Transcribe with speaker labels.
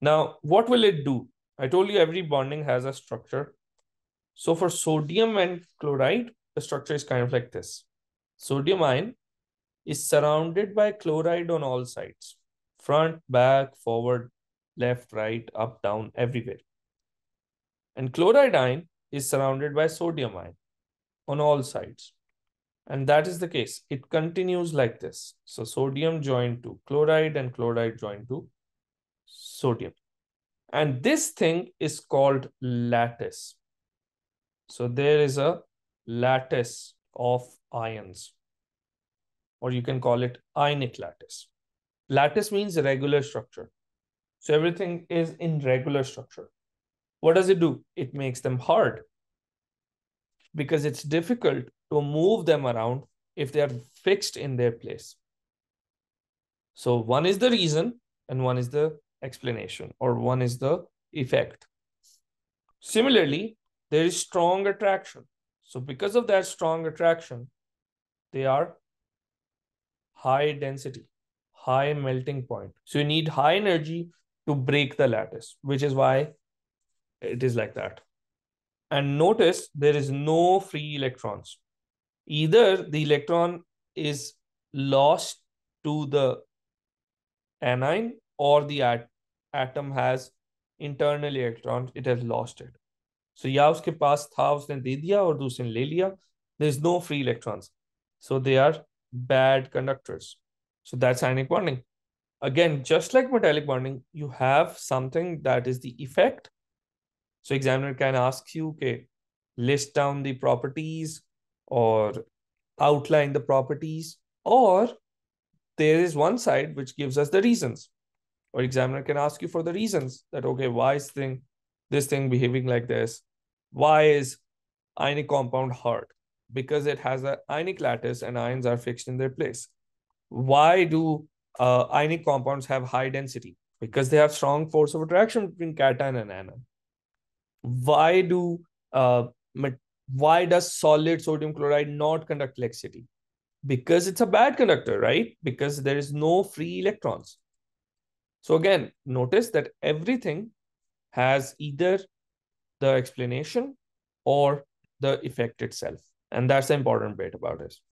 Speaker 1: Now, what will it do? I told you every bonding has a structure. So for sodium and chloride, the structure is kind of like this. Sodium ion is surrounded by chloride on all sides, front, back, forward, left, right, up, down, everywhere. And chloride ion is surrounded by sodium ion on all sides. And that is the case. It continues like this. So sodium joined to chloride and chloride joined to sodium. And this thing is called lattice. So there is a lattice of ions, or you can call it ionic lattice. Lattice means regular structure. So everything is in regular structure. What does it do? It makes them hard because it's difficult to move them around if they are fixed in their place. So one is the reason and one is the explanation or one is the effect. Similarly, there is strong attraction. So because of that strong attraction, they are high density, high melting point. So you need high energy to break the lattice, which is why it is like that. And notice there is no free electrons. Either the electron is lost to the anion or the at atom has internal electrons, it has lost it. So या उसके पास था उसने दे दिया और दूसरे ने ले लिया. There is no free electrons. So they are bad conductors. So that's ionic bonding. Again, just like metallic bonding, you have something that is the effect so examiner can ask you, okay, list down the properties or outline the properties, or there is one side which gives us the reasons. Or examiner can ask you for the reasons that, okay, why is thing, this thing behaving like this? Why is ionic compound hard? Because it has an ionic lattice and ions are fixed in their place. Why do uh, ionic compounds have high density? Because they have strong force of attraction between cation and anion why do uh, why does solid sodium chloride not conduct electricity because it's a bad conductor right because there is no free electrons so again notice that everything has either the explanation or the effect itself. And that's the important bit about it